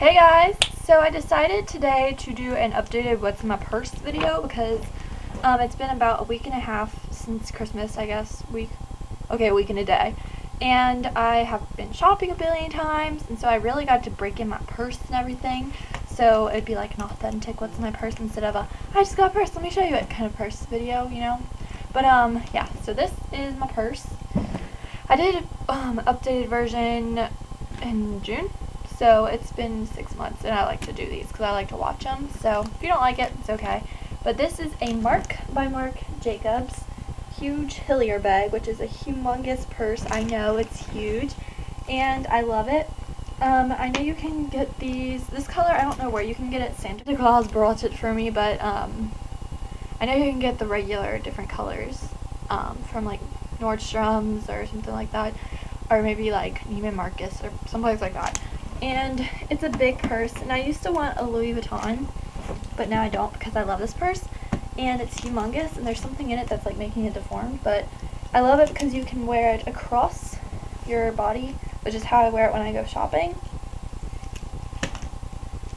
Hey guys! So I decided today to do an updated what's in my purse video because um, it's been about a week and a half since Christmas, I guess. Week, okay, a week and a day. And I have been shopping a billion times and so I really got to break in my purse and everything. So it'd be like an authentic what's in my purse instead of a I just got a purse, let me show you it kind of purse video, you know? But um, yeah, so this is my purse. I did um, updated version in June so it's been six months and I like to do these because I like to watch them. So if you don't like it, it's okay. But this is a Marc by Marc Jacobs huge Hillier bag, which is a humongous purse. I know it's huge and I love it. Um, I know you can get these, this color, I don't know where you can get it. Santa Claus brought it for me, but um, I know you can get the regular different colors um, from like Nordstrom's or something like that. Or maybe like Neiman Marcus or someplace like that and it's a big purse and I used to want a Louis Vuitton but now I don't because I love this purse and it's humongous and there's something in it that's like making it deformed but I love it because you can wear it across your body which is how I wear it when I go shopping.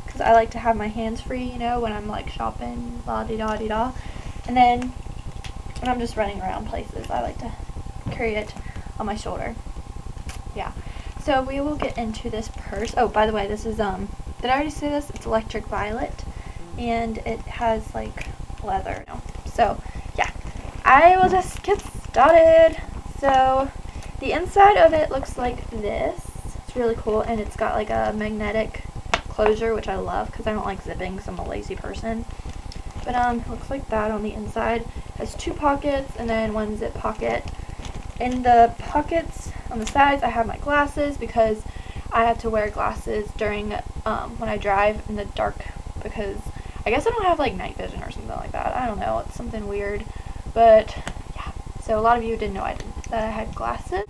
Because I like to have my hands free you know when I'm like shopping la di da di da. And then when I'm just running around places I like to carry it on my shoulder so we will get into this purse. Oh, by the way, this is, um, did I already say this? It's electric violet. And it has, like, leather. So, yeah. I will just get started. So, the inside of it looks like this. It's really cool. And it's got, like, a magnetic closure, which I love because I don't like zipping because I'm a lazy person. But, um, looks like that on the inside. It has two pockets and then one zip pocket. In the pockets on the sides, I have my glasses because I have to wear glasses during um, when I drive in the dark because I guess I don't have like night vision or something like that. I don't know. It's something weird. But yeah. So a lot of you didn't know I did, that I had glasses,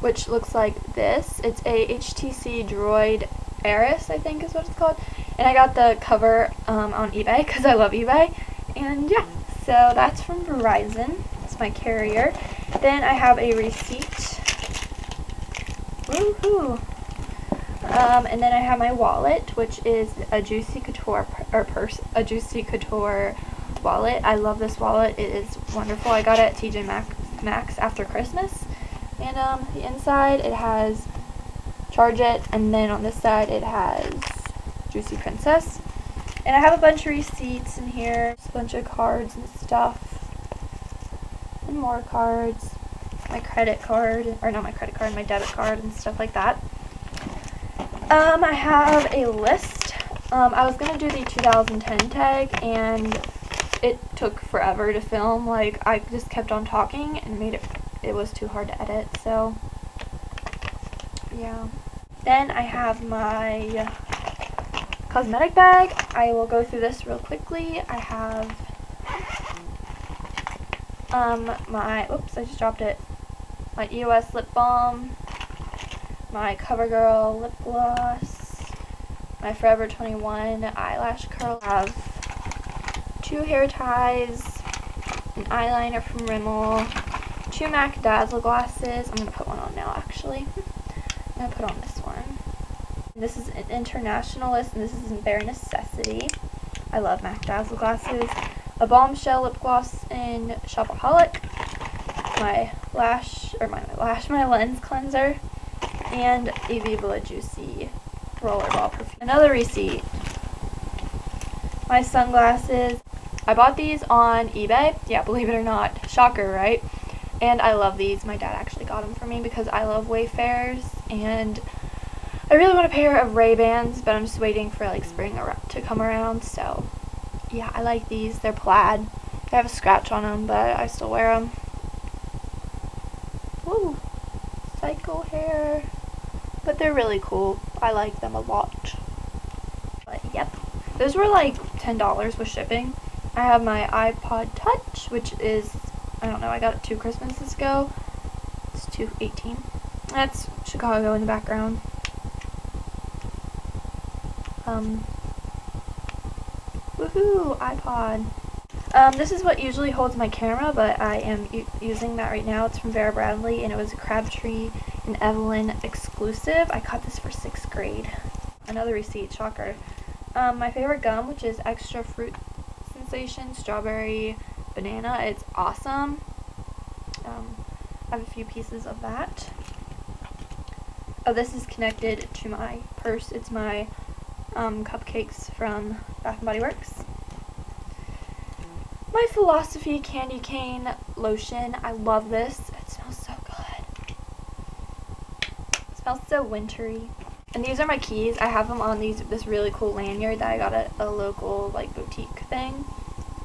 which looks like this. It's a HTC Droid Eris, I think is what it's called. And I got the cover um, on eBay because I love eBay. And yeah, so that's from Verizon. It's my carrier. Then I have a receipt Um, and then I have my wallet, which is a Juicy Couture or purse, a Juicy Couture wallet. I love this wallet. It is wonderful. I got it at TJ Maxx, Maxx after Christmas. And um, the inside it has Charge It, and then on this side it has Juicy Princess. And I have a bunch of receipts in here, a bunch of cards and stuff, and more cards my credit card, or not my credit card, my debit card and stuff like that. Um, I have a list. Um, I was going to do the 2010 tag and it took forever to film. Like, I just kept on talking and made it, it was too hard to edit, so, yeah. Then I have my cosmetic bag. I will go through this real quickly. I have um, my, oops, I just dropped it my EOS lip balm, my CoverGirl lip gloss, my Forever 21 eyelash curl. I have two hair ties, an eyeliner from Rimmel, two MAC Dazzleglasses. I'm going to put one on now actually. I'm going to put on this one. This is an Internationalist and this is in Bare Necessity. I love MAC Dazzleglasses. A Bombshell lip gloss in Shopaholic. My lash, or my, lash, my lens cleanser, and a Viva Juicy Rollerball perfume. Another receipt. My sunglasses. I bought these on eBay. Yeah, believe it or not. Shocker, right? And I love these. My dad actually got them for me because I love Wayfarers. And I really want a pair of Ray-Bans, but I'm just waiting for like spring to come around. So, yeah, I like these. They're plaid. They have a scratch on them, but I still wear them. Ooh, psycho hair. But they're really cool. I like them a lot. But yep. Those were like $10 with shipping. I have my iPod Touch, which is, I don't know, I got it two Christmases ago. It's 218. That's Chicago in the background. Um, woohoo, iPod. Um, this is what usually holds my camera, but I am using that right now. It's from Vera Bradley, and it was a Crabtree and Evelyn exclusive. I got this for sixth grade. another receipt, shocker. Um, my favorite gum, which is Extra Fruit Sensation Strawberry Banana. It's awesome. Um, I have a few pieces of that. Oh, this is connected to my purse. It's my um, cupcakes from Bath & Body Works. My Philosophy Candy Cane Lotion. I love this. It smells so good. It smells so wintry. And these are my keys. I have them on these this really cool lanyard that I got at a local like boutique thing.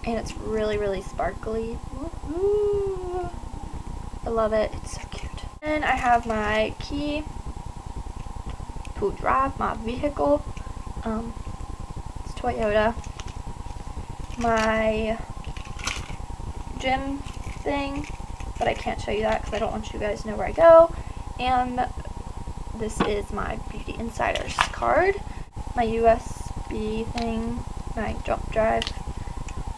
And it's really, really sparkly. I love it. It's so cute. And I have my key to drive my vehicle. Um, it's Toyota. My gym thing, but I can't show you that because I don't want you guys to know where I go. And this is my Beauty Insiders card, my USB thing, my jump drive.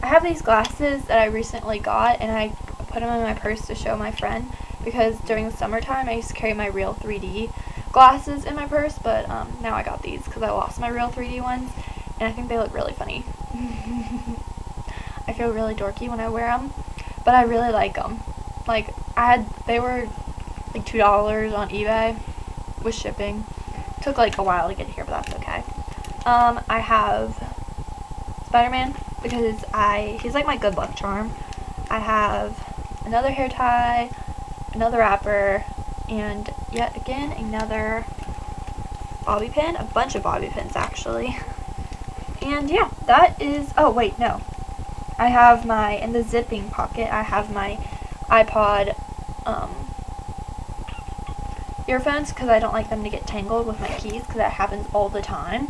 I have these glasses that I recently got and I put them in my purse to show my friend because during the summertime I used to carry my real 3D glasses in my purse, but um, now I got these because I lost my real 3D ones and I think they look really funny. I feel really dorky when I wear them, but I really like them. Like, I had, they were like $2 on eBay with shipping. Took like a while to get here, but that's okay. Um, I have Spider-Man because I he's like my good luck charm. I have another hair tie, another wrapper, and yet again another bobby pin, a bunch of bobby pins actually. And yeah, that is, oh wait, no. I have my, in the zipping pocket, I have my iPod um, earphones because I don't like them to get tangled with my keys because that happens all the time.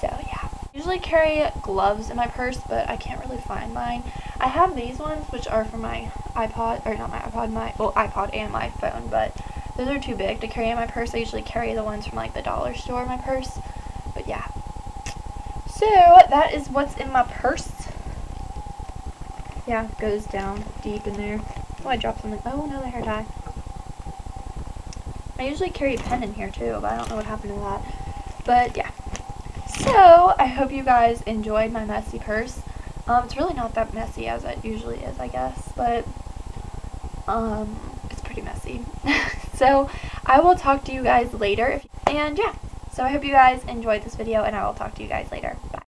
So yeah. Usually carry gloves in my purse, but I can't really find mine. I have these ones, which are for my iPod, or not my iPod, my, well, iPod and my phone, but those are too big to carry in my purse. I usually carry the ones from like the dollar store in my purse. But yeah. So that is what's in my purse. Yeah, goes down deep in there. Oh, I dropped something. Oh, another hair tie. I usually carry a pen in here too, but I don't know what happened to that. But yeah. So, I hope you guys enjoyed my messy purse. Um, it's really not that messy as it usually is, I guess, but um, it's pretty messy. so, I will talk to you guys later. and yeah, so I hope you guys enjoyed this video, and I will talk to you guys later.